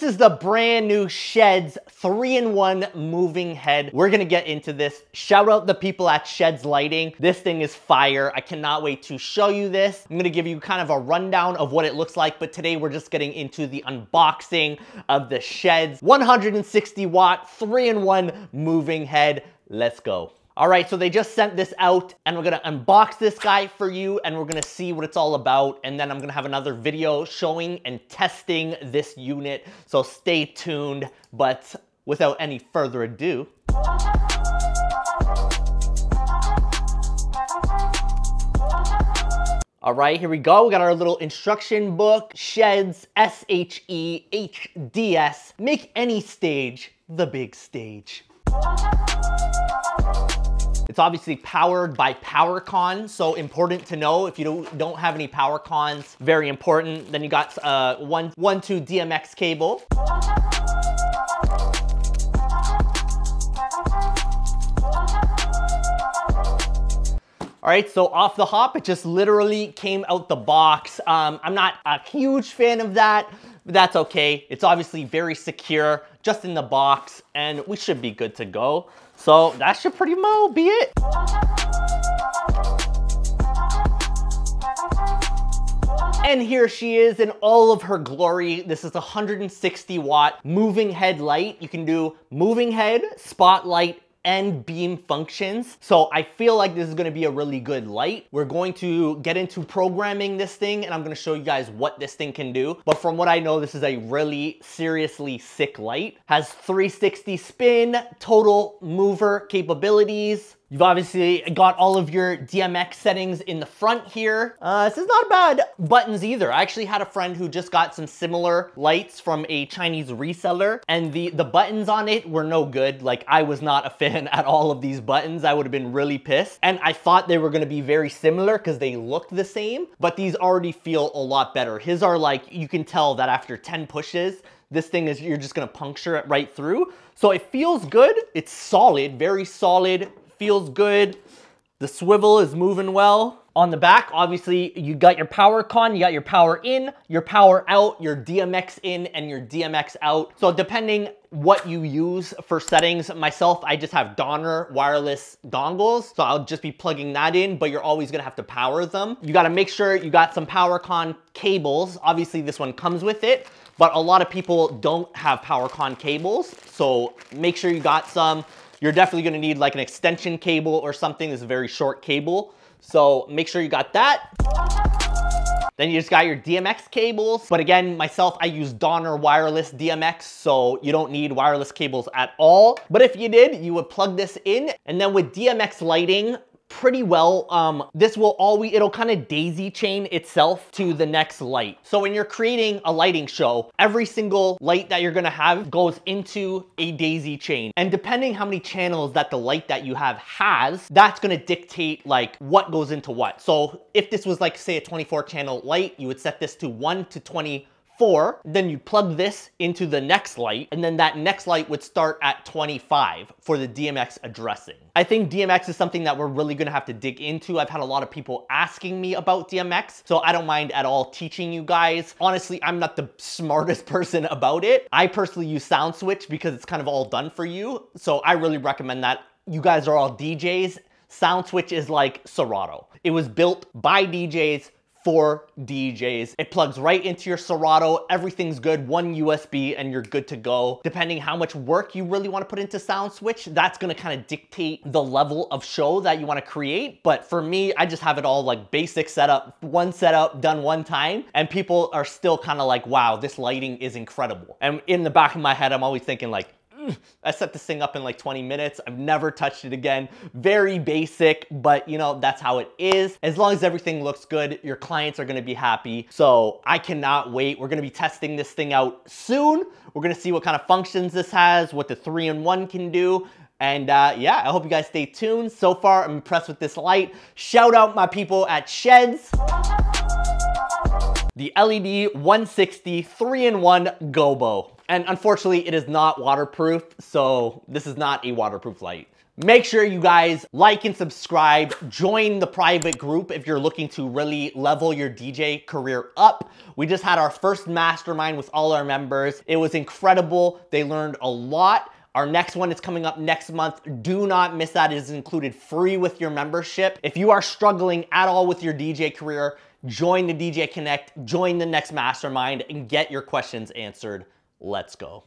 This is the brand new Shehds 3-in-1 moving head. We're gonna get into this. Shout out the people at Shehds Lighting. This thing is fire. I cannot wait to show you this. I'm gonna give you kind of a rundown of what it looks like, but today we're just getting into the unboxing of the Shehds 160 watt 3-in-1 moving head. Let's go. All right, so they just sent this out and we're gonna unbox this guy for you and we're gonna see what it's all about. And then I'm gonna have another video showing and testing this unit. So stay tuned, but without any further ado, All right, here we go. We got our little instruction book, Shehds, S-H-E-H-D-S. Make any stage the big stage. It's obviously powered by PowerCon, so important to know if you don't, have any PowerCons, very important. Then you got uh, one, one, two DMX cable. All right, so off the hop, it just literally came out the box. Um, I'm not a huge fan of that, but that's okay. It's obviously very secure, just in the box, and we should be good to go. So that should pretty well be it. And here she is in all of her glory. This is a 160 watt moving head light. You can do moving head, spotlight, and beam functions. So I feel like this is gonna be a really good light. We're going to get into programming this thing and I'm gonna show you guys what this thing can do. But from what I know, this is a really seriously sick light. Has 360 spin, total mover capabilities, You've obviously got all of your DMX settings in the front here. Uh, this is not bad buttons either. I actually had a friend who just got some similar lights from a Chinese reseller and the, the buttons on it were no good. Like I was not a fan at all of these buttons. I would have been really pissed. And I thought they were gonna be very similar because they looked the same, but these already feel a lot better. His are like, you can tell that after 10 pushes, this thing is, you're just gonna puncture it right through. So it feels good. It's solid, very solid, feels good. The swivel is moving well. On the back, obviously, you got your power con, you got your power in, your power out, your DMX in, and your DMX out. So depending what you use for settings, myself, I just have Donner wireless dongles. So I'll just be plugging that in, but you're always gonna have to power them. You gotta make sure you got some power con cables. Obviously, this one comes with it, but a lot of people don't have power con cables. So make sure you got some. You're definitely gonna need like an extension cable or something. This is a very short cable. So make sure you got that. Then you just got your DMX cables. But again, myself, I use Donner wireless DMX, so you don't need wireless cables at all. But if you did, you would plug this in. And then with DMX lighting, pretty well. Um, this will always, it'll kind of daisy chain itself to the next light. So when you're creating a lighting show, every single light that you're gonna have goes into a daisy chain. And depending how many channels that the light that you have has, that's gonna dictate like what goes into what. So if this was like say a 24 channel light, you would set this to one to 20 four, then you plug this into the next light, and then that next light would start at 25 for the DMX addressing. I think DMX is something that we're really gonna have to dig into. I've had a lot of people asking me about DMX, so I don't mind at all teaching you guys. Honestly, I'm not the smartest person about it. I personally use SoundSwitch because it's kind of all done for you, so I really recommend that. You guys are all DJs. SoundSwitch is like Serato. It was built by DJs for DJs. It plugs right into your Serato, everything's good, one USB and you're good to go. Depending how much work you really wanna put into SoundSwitch, that's gonna kind of dictate the level of show that you wanna create. But for me, I just have it all like basic setup, one setup done one time, and people are still kind of like, wow, this lighting is incredible. And in the back of my head, I'm always thinking like, I set this thing up in like 20 minutes. I've never touched it again. Very basic, but you know, that's how it is. As long as everything looks good, your clients are gonna be happy. So I cannot wait. We're gonna be testing this thing out soon. We're gonna see what kind of functions this has, what the three-in-one can do. And uh, yeah, I hope you guys stay tuned. So far, I'm impressed with this light. Shout out my people at Shehds the LED 160 3-in-1 Gobo. And unfortunately, it is not waterproof, so this is not a waterproof light. Make sure you guys like and subscribe. Join the private group if you're looking to really level your DJ career up. We just had our first mastermind with all our members. It was incredible. They learned a lot. Our next one is coming up next month. Do not miss that. It is included free with your membership. If you are struggling at all with your DJ career, join the DJ Connect, join the next mastermind, and get your questions answered. Let's go.